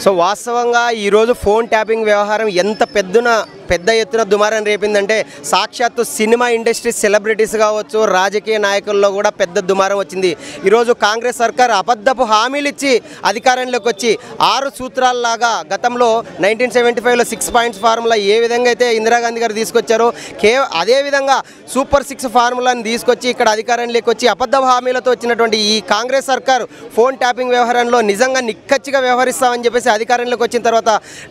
So వాస్తవంగా ఈరోజు phone tapping వ్యవహారం ఎంత పెద్దన పెద్ద ఎత్తున దుమారం రేపిందంటే సాక్షాత్తు సినిమా ఇండస్ట్రీ సెలబ్రిటీస్ కావచ్చు రాజకీయ నాయకుల్లో కూడా పెద్ద దుమారం వచ్చింది. ఈరోజు కాంగ్రెస్ సర్కార్ అబద్ధపు హామీలు ఇచ్చి అధికారంలోకి వచ్చి ఆరు సూత్రాల్లాగా గతంలో నైన్టీన్ సెవెంటీ ఫైవ్లో సిక్స్ పాయింట్స్ ఫార్ములా ఏ విధంగా అయితే ఇందిరాగాంధీ గారు తీసుకొచ్చారో కే అదేవిధంగా సూపర్ సిక్స్ ఫార్ములాని తీసుకొచ్చి ఇక్కడ అధికారంలోకి వచ్చి అబద్ధ హామీలతో వచ్చినటువంటి ఈ కాంగ్రెస్ సర్కారు ఫోన్ ట్యాపింగ్ వ్యవహారంలో నిజంగా నిక్కచ్చిగా వ్యవహరిస్తామని చెప్పేసి అధికారంలోకి వచ్చిన తర్వాత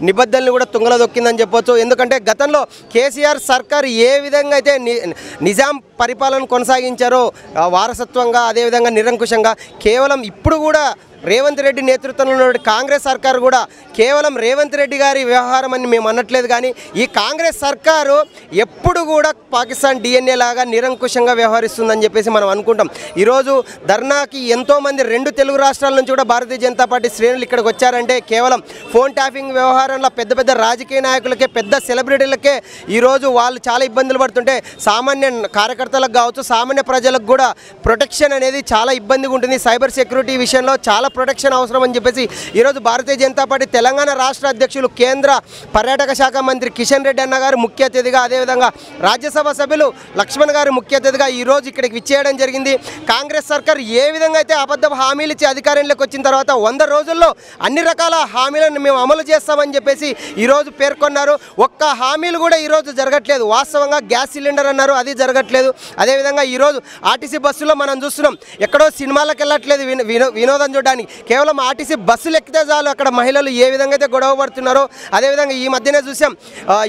నిబద్ధనలు కూడా తుంగల దొక్కిందని చెప్పొచ్చు. ఎందుకంటే గతంలో కేసీఆర్ సర్కార్ ఏ విధంగా అయితే ని- నిజాం పరిపాలన కొనసాగించారో వారసత్వంగా అదేవిధంగా నిరంకుశంగా కేవలం ఇప్పుడు కూడా రేవంత్ రెడ్డి నేతృత్వంలో కాంగ్రెస్ సర్కారు కూడా కేవలం రేవంత్ రెడ్డి గారి వ్యవహారం అని మేము అనట్లేదు కానీ ఈ కాంగ్రెస్ సర్కారు ఎప్పుడు కూడా పాకిస్తాన్ డిఎన్ఏ లాగా నిరంకుశంగా వ్యవహరిస్తుందని చెప్పేసి మనం అనుకుంటాం. ఈరోజు ధర్నాకి ఎంతోమంది రెండు తెలుగు రాష్ట్రాల నుంచి కూడా భారతీయ జనతా పార్టీ శ్రేణులు ఇక్కడికి వచ్చారంటే కేవలం ఫోన్ ట్యాపింగ్ వ్యవహారంలో పెద్ద పెద్ద రాజకీయ నాయకులకే పెద్ద సెలబ్రిటీలకే ఈరోజు వాళ్ళు చాలా ఇబ్బందులు పడుతుంటే సామాన్య కార్యకర్తలకు కావచ్చు సామాన్య ప్రజలకు కూడా ప్రొటెక్షన్ అనేది చాలా ఇబ్బందిగా ఉంటుంది. సైబర్ సెక్యూరిటీ విషయంలో చాలా ప్రొటెక్షన్ అవసరం అని చెప్పేసి ఈరోజు భారతీయ జనతా పార్టీ తెలంగాణ రాష్ట్ర అధ్యక్షులు కేంద్ర పర్యాటక శాఖ మంత్రి కిషన్ రెడ్డి అన్న గారు ముఖ్య అతిథిగా అదేవిధంగా రాజ్యసభ సభ్యులు లక్ష్మణ్ గారు ముఖ్య అతిథిగా ఈరోజు ఇక్కడికి విచ్చేయడం జరిగింది. కాంగ్రెస్ సర్కార్ ఏ విధంగా అయితే అబద్ధ హామీలు ఇచ్చి అధికారంలోకి వచ్చిన తర్వాత వంద రోజుల్లో అన్ని రకాల హామీలను మేము అమలు చేస్తామని చెప్పేసి ఈరోజు పేర్కొన్నారు. ఒక్క హామీలు కూడా ఈరోజు జరగట్లేదు. వాస్తవంగా గ్యాస్ సిలిండర్ అన్నారు అది జరగట్లేదు. అదేవిధంగా ఈరోజు ఆర్టీసీ బస్సులో మనం చూస్తున్నాం ఎక్కడో సినిమాలకు వెళ్ళట్లేదు వినో వినోదం చూడడానికి. కేవలం ఆర్టీసీ బస్సులు ఎక్కితే చాలు అక్కడ మహిళలు ఏ విధంగా అయితే గొడవ పడుతున్నారో అదేవిధంగా ఈ మధ్యనే చూసాం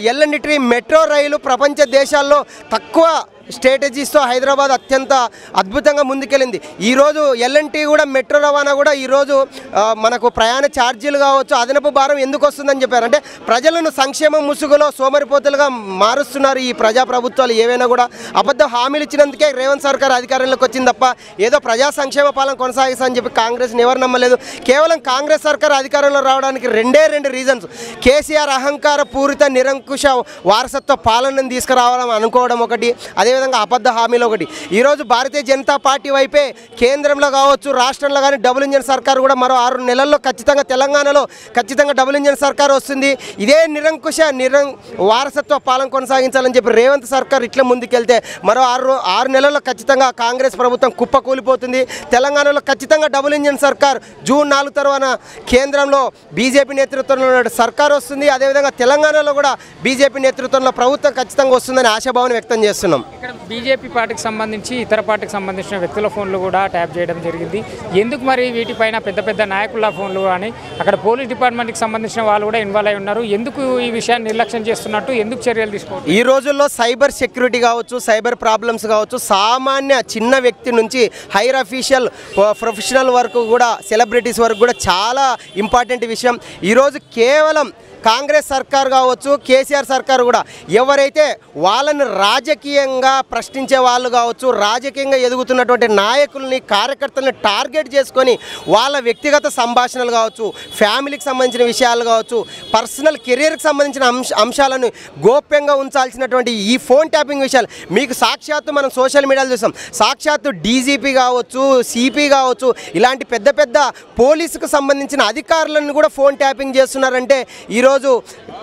ఎల్ఎన్డి మెట్రో రైలు ప్రపంచ దేశాల్లో తక్కువ స్ట్రాటజీస్తో హైదరాబాద్ అత్యంత అద్భుతంగా ముందుకెళ్ళింది. ఈరోజు ఎల్ఎన్టీ కూడా మెట్రో రవాణా కూడా ఈరోజు మనకు ప్రయాణ ఛార్జీలు కావచ్చు అదనపు భారం ఎందుకు వస్తుందని చెప్పారు. అంటే ప్రజలను సంక్షేమ ముసుగులో సోమరిపోతులుగా మారుస్తున్నారు ఈ ప్రజా ప్రభుత్వాలు ఏవైనా కూడా అబద్ధ హామీలు ఇచ్చినందుకే రేవంత్ సర్కార్ అధికారంలోకి వచ్చింది తప్ప ఏదో ప్రజా సంక్షేమ పాలన కొనసాగిస్తామని చెప్పి కాంగ్రెస్ని ఎవరు నమ్మలేదు. కేవలం కాంగ్రెస్ సర్కార్ అధికారంలో రావడానికి రెండే రెండు రీజన్స్. కేసీఆర్ అహంకార పూరిత నిరంకుశ వారసత్వ పాలనను తీసుకురావడం అనుకోవడం ఒకటి. అదే అదేవిధంగా అబద్ధ హామీలు ఒకటి. ఈరోజు భారతీయ జనతా పార్టీ వైపే కేంద్రంలో కావచ్చు రాష్ట్రంలో కానీ డబుల్ ఇంజన్ సర్కార్ కూడా మరో ఆరు నెలల్లో ఖచ్చితంగా తెలంగాణలో ఖచ్చితంగా డబుల్ ఇంజన్ సర్కార్ వస్తుంది. ఇదే నిరంకుశ నిరం వారసత్వ పాలన కొనసాగించాలని చెప్పి రేవంత్ సర్కార్ ఇట్లా ముందుకెళ్తే మరో ఆరు ఆరు నెలల్లో ఖచ్చితంగా కాంగ్రెస్ ప్రభుత్వం కుప్ప కూలిపోతుంది. తెలంగాణలో ఖచ్చితంగా డబుల్ ఇంజన్ సర్కార్ జూన్ నాలుగు తర్వాత కేంద్రంలో బీజేపీ నేతృత్వంలో సర్కార్ వస్తుంది. అదేవిధంగా తెలంగాణలో కూడా బీజేపీ నేతృత్వంలో ప్రభుత్వం ఖచ్చితంగా వస్తుందని ఆశాభావం వ్యక్తం చేస్తున్నాం. ఇక్కడ బీజేపీ పార్టీకి సంబంధించి ఇతర పార్టీకి సంబంధించిన వ్యక్తుల ఫోన్లు కూడా ట్యాప్ చేయడం జరిగింది. ఎందుకు మరి వీటిపైన పెద్ద పెద్ద నాయకుల ఫోన్లు కానీ అక్కడ పోలీస్ డిపార్ట్మెంట్కి సంబంధించిన వాళ్ళు కూడా ఇన్వాల్వ్ అయి ఉన్నారు. ఎందుకు ఈ విషయాన్ని నిర్లక్ష్యం చేస్తున్నట్టు? ఎందుకు చర్యలు తీసుకోవాలి ఈ రోజుల్లో సైబర్ సెక్యూరిటీ కావచ్చు సైబర్ ప్రాబ్లమ్స్ కావచ్చు సామాన్య చిన్న వ్యక్తి నుంచి హైర్ అఫీషియల్ ప్రొఫెషనల్ వరకు కూడా సెలబ్రిటీస్ వరకు కూడా చాలా ఇంపార్టెంట్ విషయం. ఈరోజు కేవలం కాంగ్రెస్ సర్కార్ కావచ్చు కేసీఆర్ సర్కార్ కూడా ఎవరైతే వాళ్ళని రాజకీయంగా ప్రశ్నించే వాళ్ళు కావచ్చు రాజకీయంగా ఎదుగుతున్నటువంటి నాయకుల్ని కార్యకర్తల్ని టార్గెట్ చేసుకొని వాళ్ళ వ్యక్తిగత సంభాషణలు కావచ్చు ఫ్యామిలీకి సంబంధించిన విషయాలు కావచ్చు పర్సనల్ కెరీర్కి సంబంధించిన అంశాలను గోప్యంగా ఉంచాల్సినటువంటి ఈ ఫోన్ ట్యాపింగ్ విషయాలు మీకు సాక్షాత్తు మనం సోషల్ మీడియాలో చూసాం. సాక్షాత్తు డీజీపీ కావచ్చు సిపి కావచ్చు ఇలాంటి పెద్ద పెద్ద పోలీసుకు సంబంధించిన అధికారులను కూడా ఫోన్ ట్యాపింగ్ చేస్తున్నారంటే ఈరోజు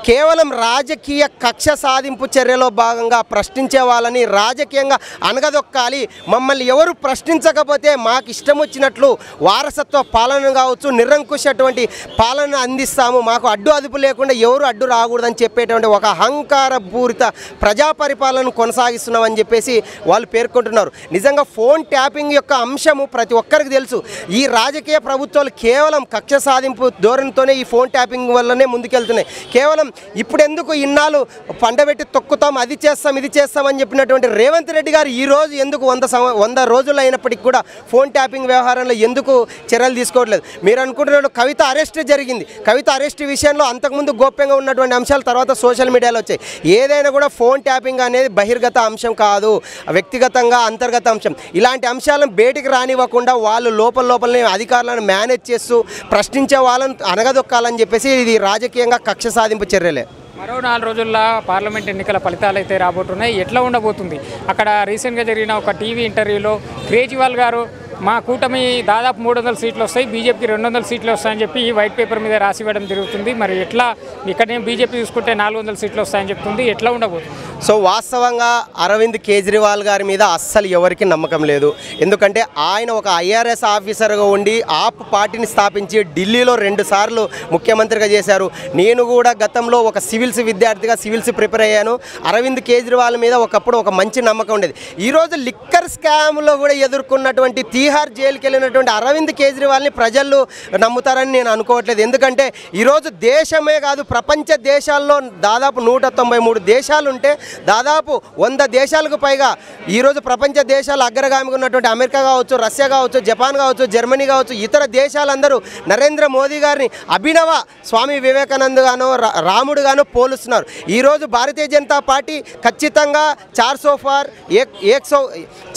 కేవలం రాజకీయ కక్ష సాధింపు చర్యలో భాగంగా ప్రశ్నించే వాళ్ళని రాజకీయంగా అనగదొక్కాలి మమ్మల్ని ఎవరు ప్రశ్నించకపోతే మాకు ఇష్టం వచ్చినట్లు వారసత్వ పాలన కావచ్చు నిరంకుశటువంటి పాలన అందిస్తాము. మాకు అడ్డు అదుపు లేకుండా ఎవరు అడ్డు రాకూడదని చెప్పేటువంటి ఒక అహంకార పూరిత ప్రజా పరిపాలన కొనసాగిస్తున్నామని చెప్పేసి వాళ్ళు పేర్కొంటున్నారు. నిజంగా ఫోన్ ట్యాపింగ్ యొక్క అంశము ప్రతి ఒక్కరికి తెలుసు. ఈ రాజకీయ ప్రభుత్వాలు కేవలం కక్ష సాధింపు ధోరణితోనే ఈ ఫోన్ ట్యాపింగ్ వల్లనే ముందుకెళ్తున్నాయి. కేవలం ఇప్పుడు ఎందుకు ఇన్నాళ్ళు పండబెట్టి తొక్కుతాం అది చేస్తాం ఇది చేస్తామని చెప్పినటువంటి రేవంత్ రెడ్డి గారు ఈ రోజు ఎందుకు వంద వంద రోజులు అయినప్పటికీ కూడా ఫోన్ ట్యాపింగ్ వ్యవహారంలో ఎందుకు చర్యలు తీసుకోవట్లేదు? మీరు అనుకుంటున్నట్టు కవిత అరెస్ట్ జరిగింది. కవిత అరెస్ట్ విషయంలో అంతకుముందు గోప్యంగా ఉన్నటువంటి అంశాలు తర్వాత సోషల్ మీడియాలో వచ్చాయి. ఏదైనా కూడా ఫోన్ ట్యాపింగ్ అనేది బహిర్గత అంశం కాదు. వ్యక్తిగతంగా అంతర్గత అంశం. ఇలాంటి అంశాలను బయటికి రానివ్వకుండా వాళ్ళు లోపల లోపలనే అధికారులను మేనేజ్ చేస్తూ ప్రశ్నించే వాళ్ళని అనగదొక్కాలని చెప్పేసి ఇది రాజకీయంగా కక్ష సాధింపు చర్యలే. మరో నాలుగు రోజుల్లో పార్లమెంట్ ఎన్నికల ఫలితాలు అయితే రాబోతున్నాయి. ఎట్లా ఉండబోతుంది? అక్కడ రీసెంట్గా జరిగిన ఒక టీవీ ఇంటర్వ్యూలో కేజ్రీవాల్ గారు మా కూటమి దాదాపు మూడు వందల సీట్లు వస్తాయి బీజేపీకి రెండు వందల సీట్లు వస్తాయని చెప్పి ఈ వైట్ పేపర్ మీద రాసి ఇవ్వడం జరుగుతుంది. మరి ఎట్లా ఇక్కడనే బీజేపీ చూసుకుంటే నాలుగు వందల సీట్లు వస్తాయని చెప్తుంది. ఎట్లా ఉండబోతుంది? సో వాస్తవంగా అరవింద్ కేజ్రీవాల్ గారి మీద అస్సలు ఎవరికి నమ్మకం లేదు. ఎందుకంటే ఆయన ఒక ఐఆర్ఎస్ ఆఫీసర్గా ఉండి ఆప్ పార్టీని స్థాపించి ఢిల్లీలో రెండు సార్లు ముఖ్యమంత్రిగా చేశారు. నేను కూడా గతంలో ఒక సివిల్స్ విద్యార్థిగా సివిల్స్ ప్రిపేర్ అయ్యాను. అరవింద్ కేజ్రీవాల్ మీద ఒకప్పుడు ఒక మంచి నమ్మకం ఉండేది. ఈరోజు లిక్కర్ స్కామ్లో కూడా ఎదుర్కొన్నటువంటి తీహార్ జైలుకి వెళ్ళినటువంటి అరవింద్ కేజ్రీవాల్ని ప్రజలు నమ్ముతారని నేను అనుకోవట్లేదు. ఎందుకంటే ఈరోజు దేశమే కాదు ప్రపంచ దేశాల్లో దాదాపు నూట తొంభై మూడు దేశాలు ఉంటే దాదాపు వంద దేశాలకు పైగా ఈరోజు ప్రపంచ దేశాలు అగ్రగామిగా ఉన్నటువంటి అమెరికా కావచ్చు రష్యా కావచ్చు జపాన్ కావచ్చు జర్మనీ కావచ్చు ఇతర దేశాలందరూ నరేంద్ర మోదీ గారిని అభినవ స్వామి వివేకానంద్ గాను రా- రాముడు గాను పోలుస్తున్నారు. ఈరోజు భారతీయ జనతా పార్టీ ఖచ్చితంగా చార్ సోఫార్ ఏక్ ఏక్ సో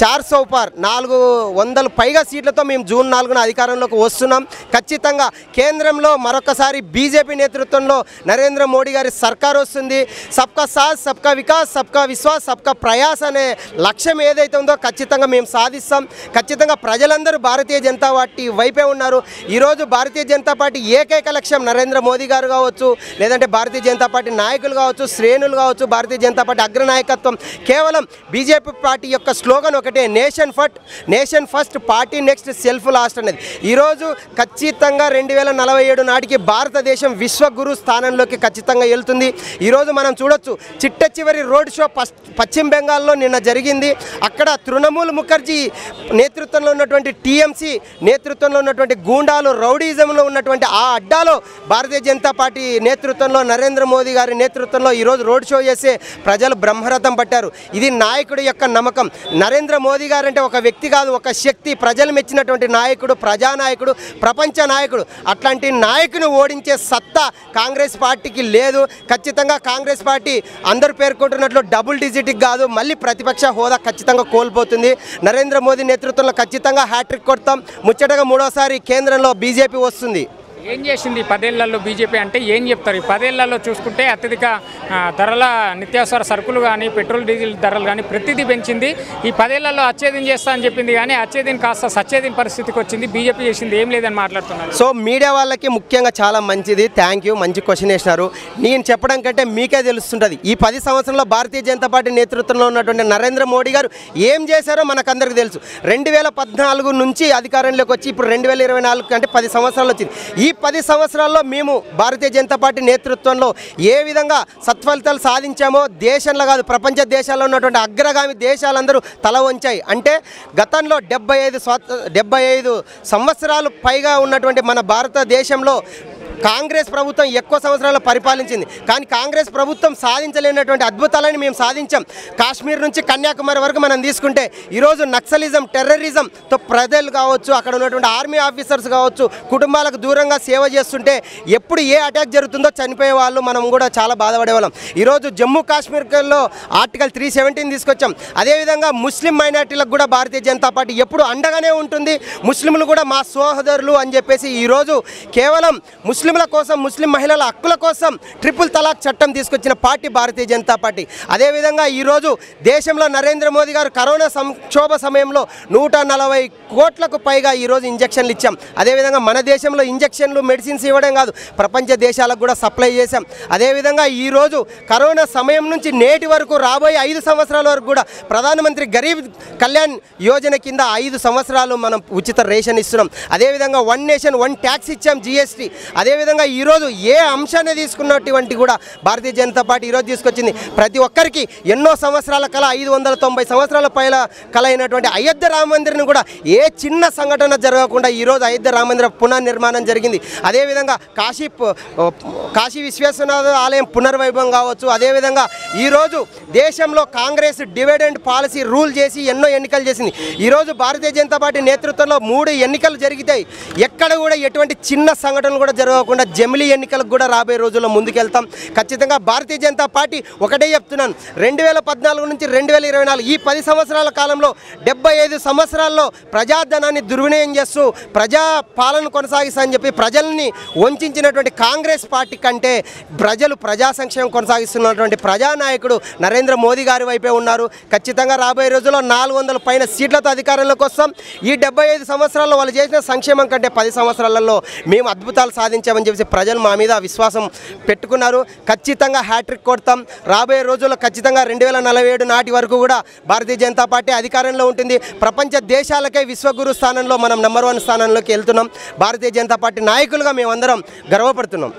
చార్ సోఫార్ నాలుగు వందల పైగా సీట్లతో మేము జూన్ నాలుగున అధికారంలోకి వస్తున్నాం. ఖచ్చితంగా కేంద్రంలో మరొకసారి బీజేపీ నేతృత్వంలో నరేంద్ర మోడీ గారి సర్కార్ వస్తుంది. సబ్కా సాత్ సబ్కా వికాస్ సబ్కా విశ్వాస్ సబ్కా ప్రయాస్ అనే లక్ష్యం ఏదైతే ఉందో ఖచ్చితంగా మేము సాధిస్తాం. ఖచ్చితంగా ప్రజలందరూ భారతీయ జనతా పార్టీ వైపే ఉన్నారు. ఈరోజు భారతీయ జనతా పార్టీ ఏకైక లక్ష్యం నరేంద్ర మోదీ గారు కావచ్చు లేదంటే భారతీయ జనతా పార్టీ నాయకులు కావచ్చు శ్రేణులు కావచ్చు భారతీయ జనతా పార్టీ అగ్రనాయకత్వం. కేవలం బీజేపీ పార్టీ యొక్క స్లోగన్ ఒకటే nation first nation first party next self last అనేది. ఈరోజు ఖచ్చితంగా రెండు వేల నలభై ఏడు నాటికి భారతదేశం విశ్వగురు స్థానంలోకి ఖచ్చితంగా వెళ్తుంది. ఈరోజు మనం చూడొచ్చు చిట్ట చివరి రోడ్ షో పశ్చిమ బెంగాల్లో నిన్న జరిగింది. అక్కడ తృణమూల్ ముఖర్జీ నేతృత్వంలో ఉన్నటువంటి టీఎంసీ నేతృత్వంలో ఉన్నటువంటి గూండాలు రౌడీజంలో ఉన్నటువంటి ఆ అడ్డాలో భారతీయ జనతా పార్టీ నేతృత్వంలో నరేంద్ర మోదీ గారి నేతృత్వంలో ఈరోజు రోడ్ షో చేసే ప్రజలు బ్రహ్మరథం పట్టారు. ఇది నాయకుడి యొక్క నమ్మకం. నరేంద్ర మోదీ గారు అంటే ఒక వ్యక్తి కాదు ఒక శక్తి ప్రజలు మెచ్చినటువంటి నాయకుడు ప్రజానాయకుడు ప్రపంచ నాయకుడు. అట్లాంటి నాయకుని ఓడించే సత్తా కాంగ్రెస్ పార్టీకి లేదు. ఖచ్చితంగా కాంగ్రెస్ పార్టీ అందరూ పేర్కొంటున్నట్లు డబుల్ డిజిట్కి కాదు మళ్ళీ ప్రతిపక్ష హోదా ఖచ్చితంగా కోల్పోతుంది. నరేంద్ర మోదీ నేతృత్వంలో ఖచ్చితంగా హ్యాట్రిక్ కొడతాం. ముచ్చటగా మూడోసారి కేంద్రంలో బీజేపీ వస్తుంది. ఏం చేసింది పదేళ్ళలో బీజేపీ అంటే ఏం చెప్తారు? ఈ పదేళ్ళలో చూసుకుంటే అత్యధిక ధరల నిత్యావసర సరుకులు కానీ పెట్రోల్ డీజిల్ ధరలు కానీ ప్రతిదీ పెంచింది. ఈ పదేళ్ళలో అచ్చేదిన చేస్తా అని చెప్పింది కానీ అచ్చేదిని కాస్త సచ్చేదిన పరిస్థితికి వచ్చింది. బీజేపీ చేసింది ఏం లేదని మాట్లాడుతున్నారు. సో మీడియా వాళ్ళకి ముఖ్యంగా చాలా మంచిది. Thank you. మంచి క్వశ్చన్ వేసినారు. నేను చెప్పడం కంటే మీకే తెలుస్తుంటుంది. ఈ పది సంవత్సరంలో భారతీయ జనతా పార్టీ నేతృత్వంలో ఉన్నటువంటి నరేంద్ర మోడీ గారు ఏం చేశారో మనకందరికీ తెలుసు. రెండు వేల పద్నాలుగు నుంచి అధికారంలోకి వచ్చి ఇప్పుడు రెండు వేల ఇరవై నాలుగు అంటే పది సంవత్సరాలు వచ్చింది. ఈ పది సంవత్సరాల్లో మేము భారతీయ జనతా పార్టీ నేతృత్వంలో ఏ విధంగా సత్ఫలితాలు సాధించామో దేశంలో కాదు ప్రపంచ దేశాల్లో ఉన్నటువంటి అగ్రగామి దేశాలందరూ తల వంచాయి. అంటే గతంలో డెబ్బై ఐదు స్వాత ఐదు సంవత్సరాలు పైగా ఉన్నటువంటి మన భారతదేశంలో కాంగ్రెస్ ప్రభుత్వం ఎక్కువ సంవత్సరాలు పరిపాలించింది. కానీ కాంగ్రెస్ ప్రభుత్వం సాధించలేనటువంటి అద్భుతాలని మేము సాధించాం. కాశ్మీర్ నుంచి కన్యాకుమారి వరకు మనం తీసుకుంటే ఈరోజు నక్సలిజం టెర్రరిజంతో ప్రజలు కావచ్చు అక్కడ ఉన్నటువంటి ఆర్మీ ఆఫీసర్స్ కావచ్చు కుటుంబాలకు దూరంగా సేవ చేస్తుంటే ఎప్పుడు ఏ అటాక్ జరుగుతుందో చనిపోయే వాళ్ళు మనం కూడా చాలా బాధపడేవాళ్ళం. ఈరోజు జమ్మూ కాశ్మీర్లో ఆర్టికల్ త్రీ సెవెంటీన్ తీసుకొచ్చాం. అదేవిధంగా ముస్లిం మైనార్టీలకు కూడా భారతీయ జనతా పార్టీ ఎప్పుడు అండగానే ఉంటుంది. ముస్లింలు కూడా మా సోదరులు అని చెప్పేసి ఈరోజు కేవలం ముస్లింల కోసం ముస్లిం మహిళల హక్కుల కోసం ట్రిపుల్ తలాక్ చట్టం తీసుకొచ్చిన పార్టీ భారతీయ జనతా పార్టీ. అదేవిధంగా ఈరోజు దేశంలో నరేంద్ర మోదీ గారు కరోనా సంక్షోభ సమయంలో నూట నలభై కోట్లకు పైగా ఈరోజు ఇంజక్షన్లు ఇచ్చాం. అదేవిధంగా మన దేశంలో ఇంజక్షన్లు మెడిసిన్స్ ఇవ్వడం కాదు ప్రపంచ దేశాలకు కూడా సప్లై చేశాం. అదేవిధంగా ఈరోజు కరోనా సమయం నుంచి నేటి వరకు రాబోయే ఐదు సంవత్సరాల వరకు కూడా ప్రధానమంత్రి గరీబ్ కళ్యాణ్ యోజన కింద ఐదు సంవత్సరాలు మనం ఉచిత రేషన్ ఇస్తున్నాం. అదేవిధంగా వన్ నేషన్ వన్ ట్యాక్స్ ఇచ్చాం జిఎస్టీ. అదేవిధంగా ఈరోజు ఏ అంశాన్ని తీసుకున్నటువంటి కూడా భారతీయ జనతా పార్టీ ఈరోజు తీసుకొచ్చింది. ప్రతి ఒక్కరికి ఎన్నో సంవత్సరాల కళ ఐదు వందల తొంభై సంవత్సరాల పైన కళ అయినటువంటి అయోధ్య రామమందిరిని కూడా ఏ చిన్న సంఘటన జరగకుండా ఈరోజు అయోధ్య రామ మందిర పునర్నిర్మాణం జరిగింది. అదేవిధంగా కాశీ కాశీ విశ్వేశ్వరనాథ ఆలయం పునర్వైభవం కావచ్చు. అదేవిధంగా ఈరోజు దేశంలో కాంగ్రెస్ డివిడెండ్ పాలసీ రూల్ చేసి ఎన్నో ఎన్నికలు చేసింది. ఈరోజు భారతీయ జనతా పార్టీ నేతృత్వంలో మూడు ఎన్నికలు జరిగితాయి ఎక్కడ కూడా ఎటువంటి చిన్న సంఘటనలు కూడా జరగ మర్చిపోకుండా జమిలీ ఎన్నికలకు కూడా రాబోయే రోజుల్లో ముందుకెళ్తాం. ఖచ్చితంగా భారతీయ జనతా పార్టీ ఒకటే చెప్తున్నాను. రెండు వేల పద్నాలుగు నుంచి రెండు వేల ఇరవై నాలుగు ఈ పది సంవత్సరాల కాలంలో డెబ్బై ఐదు సంవత్సరాల్లో ప్రజాధనాన్ని దుర్వినియోగం చేస్తూ ప్రజా పాలన కొనసాగిస్తా అని చెప్పి ప్రజల్ని వంచినటువంటి కాంగ్రెస్ పార్టీ కంటే ప్రజలు ప్రజా సంక్షేమం కొనసాగిస్తున్నటువంటి ప్రజానాయకుడు నరేంద్ర మోదీ గారి వైపే ఉన్నారు. ఖచ్చితంగా రాబోయే రోజుల్లో నాలుగు వందల పైన సీట్లతో అధికారంలోకి వస్తాం. ఈ డెబ్బై ఐదు సంవత్సరాల్లో వాళ్ళు చేసిన సంక్షేమం కంటే పది సంవత్సరాలలో మేము అద్భుతాలు సాధించామని చెప్పేసి ప్రజలు మా మీద విశ్వాసం పెట్టుకున్నారు. ఖచ్చితంగా హ్యాట్రిక్ కొడతాం. రాబోయే రోజుల్లో ఖచ్చితంగా రెండు వేల నలభై ఏడు నాటి వరకు కూడా భారతీయ జనతా పార్టీ అధికారంలో ఉంటుంది. ప్రపంచ దేశాలకే విశ్వగురు స్థానంలో మనం నెంబర్ వన్ స్థానంలోకి వెళ్తున్నాం. భారతీయ జనతా పార్టీ నాయకులుగా మేమందరం గర్వపడుతున్నాం.